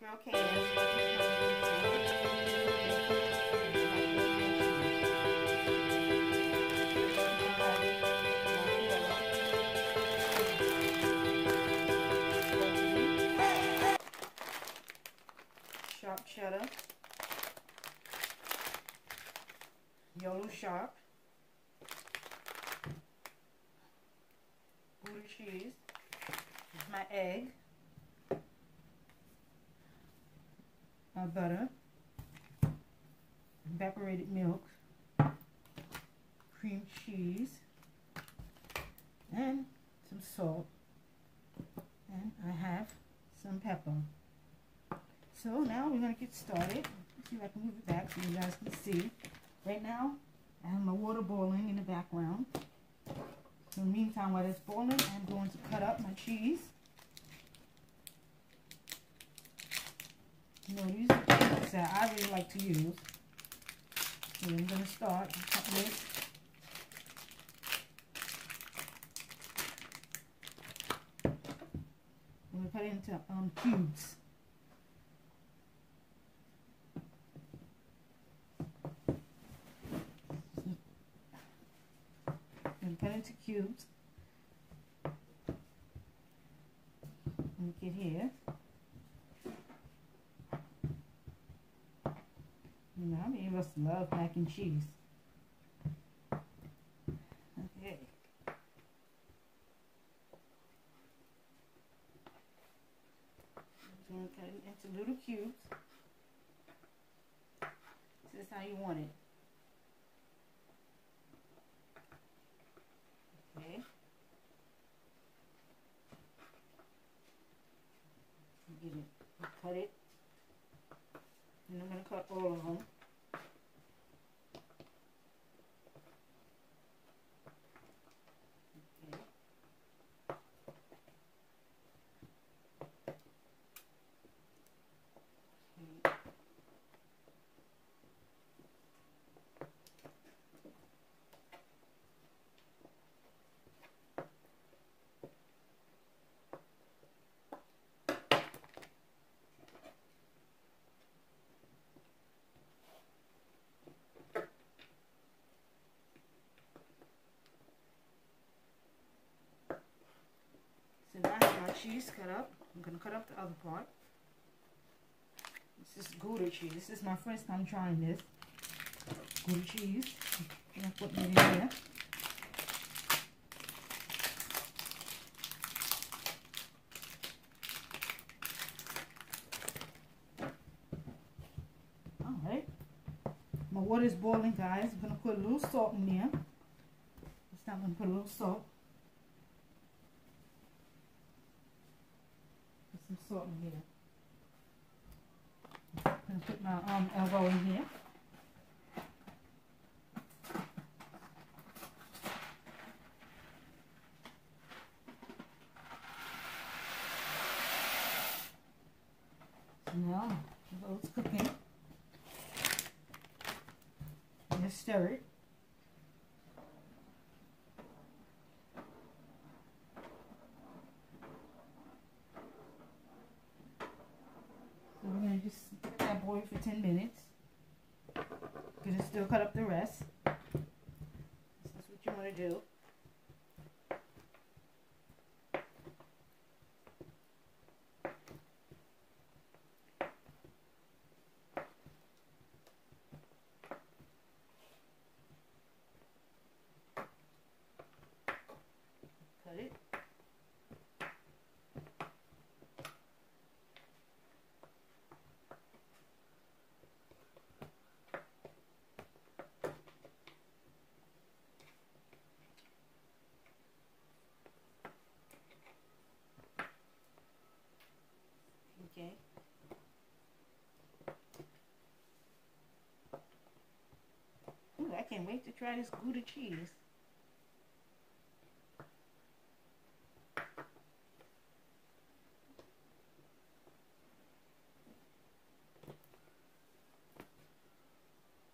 girl Kay. Sharp cheddar. Yellow sharp. Gouda cheese. My egg. My butter. Evaporated milk. Cream cheese. And some salt. And I have some pepper. So now we're going to get started. Let's see if I can move it back so you guys can see. Right now, I have my water boiling in the background. So in the meantime, while it's boiling, I'm going to cut up my cheese. You know, these are things that I really like to use. So I'm going to start with I'm going to cut it into um, cubes. and cut into cubes. And get here. You know, many of us mac and cheese. Okay. I'm going to cut it into little cubes. This is how you want it. Okay. Get it. Cut it. And I'm going to cut all of them. Okay. Okay. So now I have my cheese cut up. I'm going to cut up the other part. This is Gouda cheese. This is my first time trying this. Gouda cheese. I'm going to put it in here. Alright. My water is boiling, guys. I'm going to put a little salt in there. This time I'm going to put a little salt. Some in here. I'm going to put my arm elbow in here. So now, while it's cooking, just stir it. So we're going to just let that boil for 10 minutes. Because it still cut up the rest. That's what you want to do. Cut it. Okay. Ooh, I can't wait to try this Gouda cheese.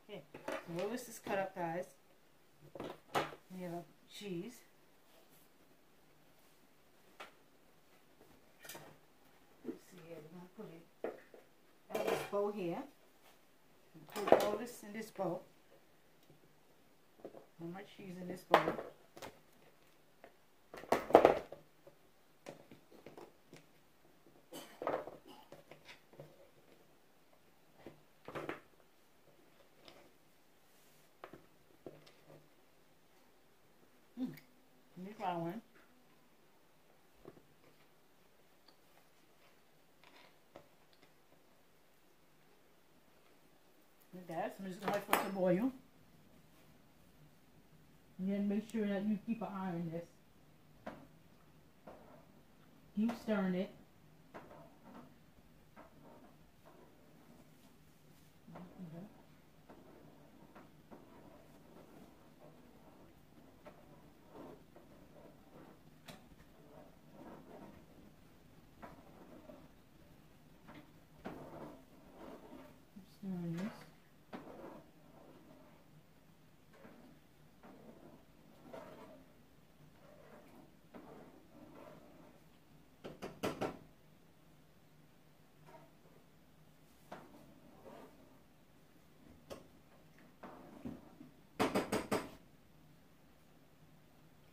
Okay, so all this is cut up, guys. We have cheese. Let's see here, we're gonna put it bowl here. Put all this in this bowl. All my cheese in this bowl. Mm. Try one. Like that. So I'm just gonna wait for it to boil. And then make sure that you keep an eye on this. Keep stirring it. Stirring this.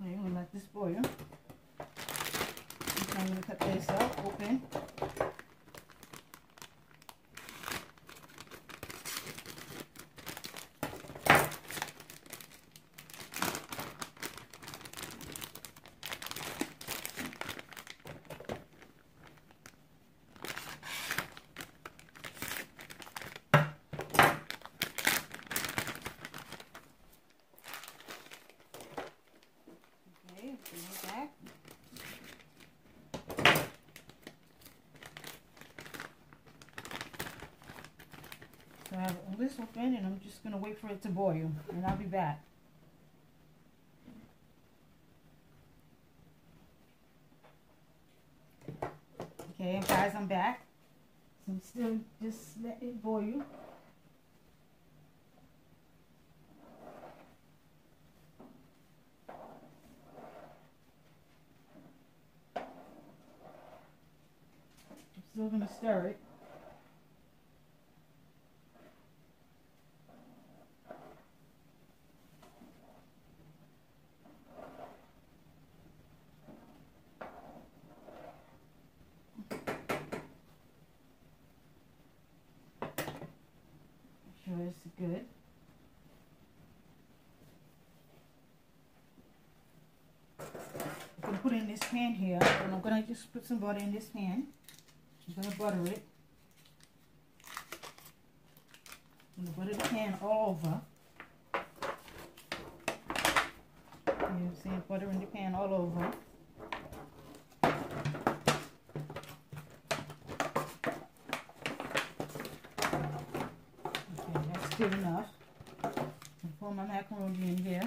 Okay, I'm gonna let this boil. So I'm gonna cut this up open. Okay, bring it back. So I have all this open and I'm just gonna wait for it to boil and I'll be back. Okay, guys, I'm back. So I'm still just letting it boil. I'm still gonna stir it. Make Sure, it's good. I'm gonna put it in this pan here, and I'm gonna just put some butter in this pan. I'm gonna butter it. I'm gonna butter the pan all over. You know what I'm? Butter in the pan all over. Okay, that's good enough. I'll pour my macaroni in here.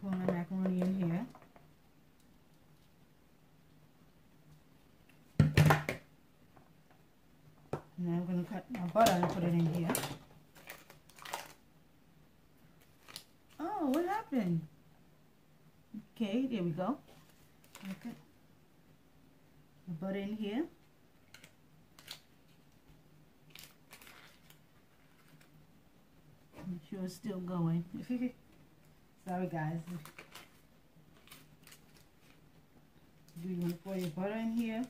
Pour my macaroni in here. And then I'm going to cut my butter and put it in here. Oh, what happened? Okay, there we go. Okay. Butter in here. I'm sure it's still going. Sorry, guys. We're going to pour your butter in here.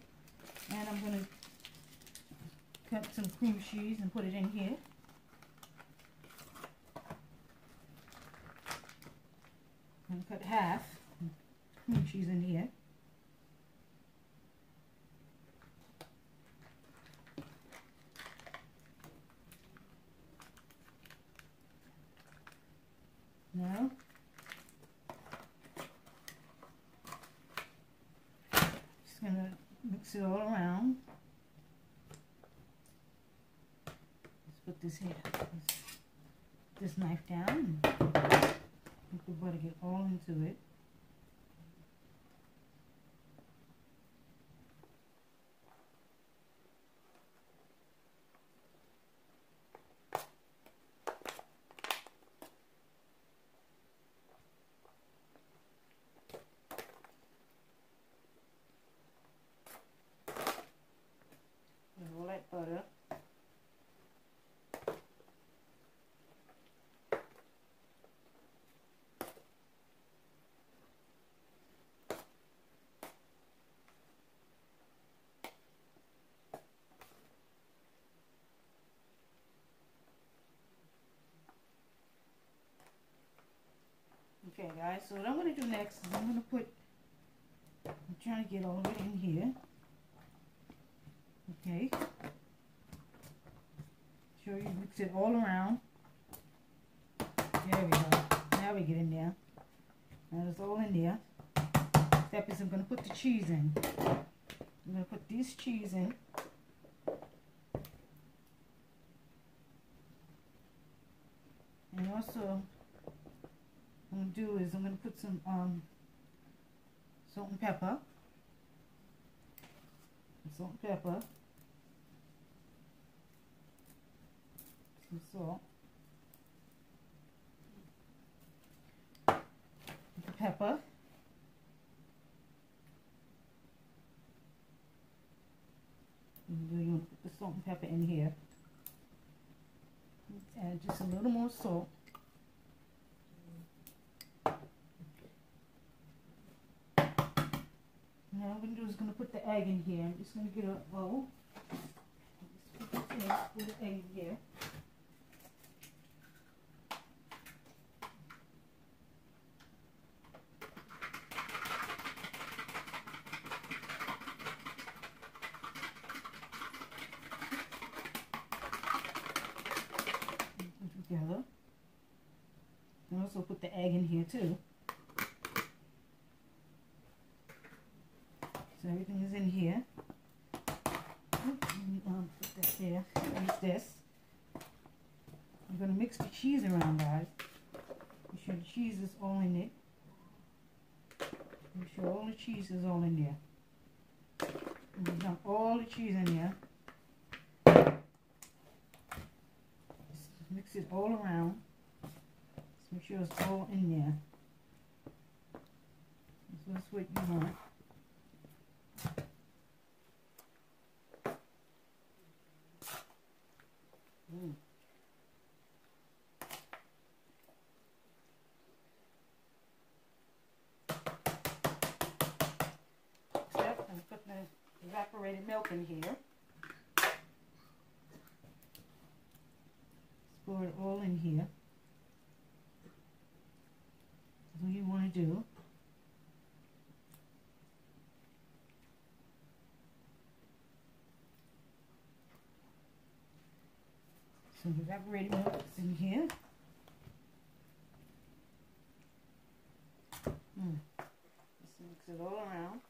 And I'm going to cut some cream cheese and put it in here. I'm cut half cream cheese in here. Now, just gonna it all around. Let's put this here. Put this knife down make the butter get all into it. Okay, guys, so what I'm going to do next is I'm going to put, I'm trying to get all of it in here. Okay. Sure you mix it all around. There we go. Now we get in there. Now it's all in there. Step is I'm going to put the cheese in. I'm going to put this cheese in. And also, I'm going to do is I'm going to put some um, salt and pepper. Salt and pepper. Some salt. The pepper. You want to put the salt and pepper in here. Let's add just a little more salt. Now I'm going to do is going to put the egg in here. I'm just going to get a bowl. Just put the egg, put the egg in here. together. And also put the egg in here too. So everything is in here. Um, put that there. Use this. I'm going to mix the cheese around, guys. Make sure the cheese is all in it. Make sure all the cheese is all in there. And dump all the cheese in there. Just mix it all around. Just make sure it's all in there. So that's what you want. Mm. Step and put the evaporated milk in here. Pour it all in here. That's what you want to do. So the evaporated milk is in here. Mm. Just mix it all around.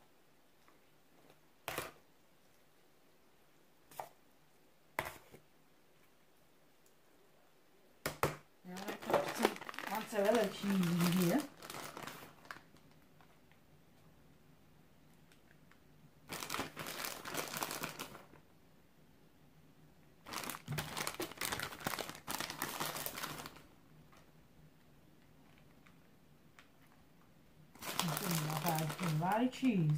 Now I'm going to put some mozzarella cheese in here. cheese.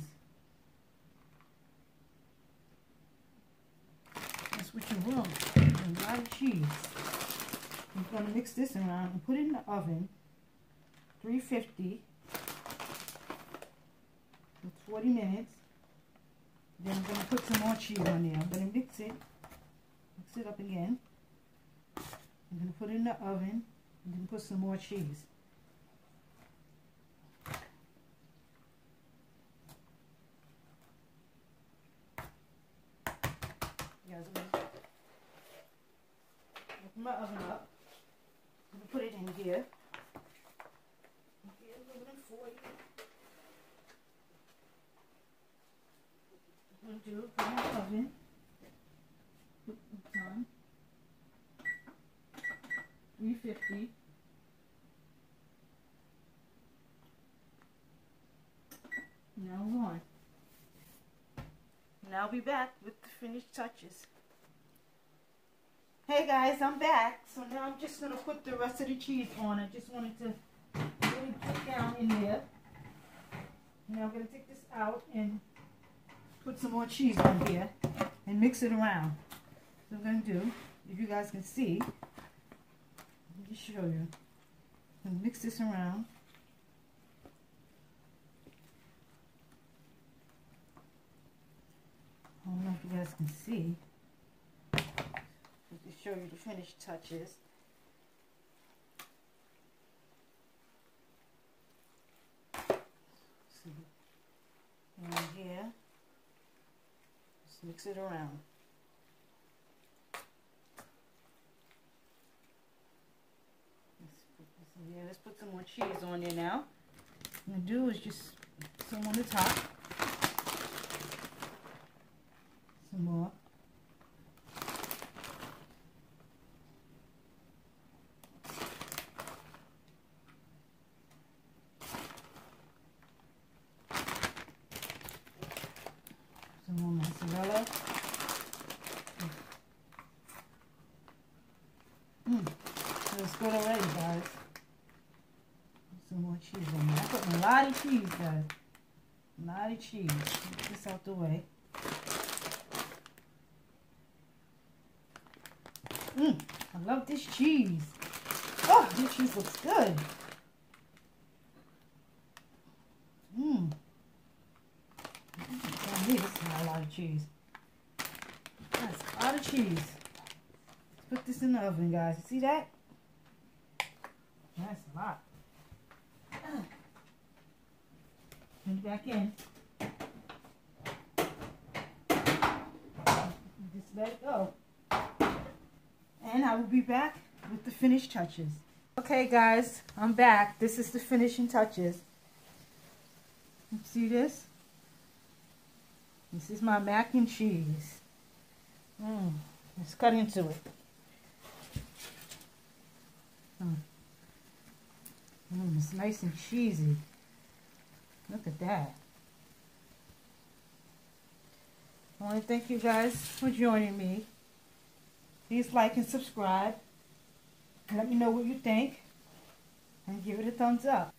That's what you want. A lot of cheese. I'm going to mix this around and put it in the oven. 350 for 40 minutes. Then I'm going to put some more cheese on there. I'm going to mix it. Mix it up again. I'm going to put it in the oven and then put some more cheese. my oven up. I'm gonna put it in here. Here, aluminum foil. I'm gonna do put my oven. Put the time. 350. Now on. And I'll be back with the finished touches. Hey guys, I'm back. So now I'm just going to put the rest of the cheese on. I just wanted to really put down in there. Now I'm going to take this out and put some more cheese on here and mix it around. So I'm going to do, if you guys can see, let me show you. Mix this around. I don't know if you guys can see. Show you the finished touches. See right here, just mix it around. Let's put this in here. Let's put some more cheese on there now. What I'm gonna do is just some on the top. Some more. Lot of cheese, guys. A lot of cheese. Get this out the way. Mmm, I love this cheese. Oh, this cheese looks good. Mmm. This is not a lot of cheese. That's a lot of cheese. Let's put this in the oven, guys. See that? That's a lot. It back in. Just let it go. And I will be back with the finished touches. Okay, guys, I'm back. This is the finishing touches. See this? This is my mac and cheese. Mmm. Let's cut into it. Mmm. Mmm, it's nice and cheesy. Look at that. I want to thank you guys for joining me. Please like and subscribe. Let me know what you think. And give it a thumbs up.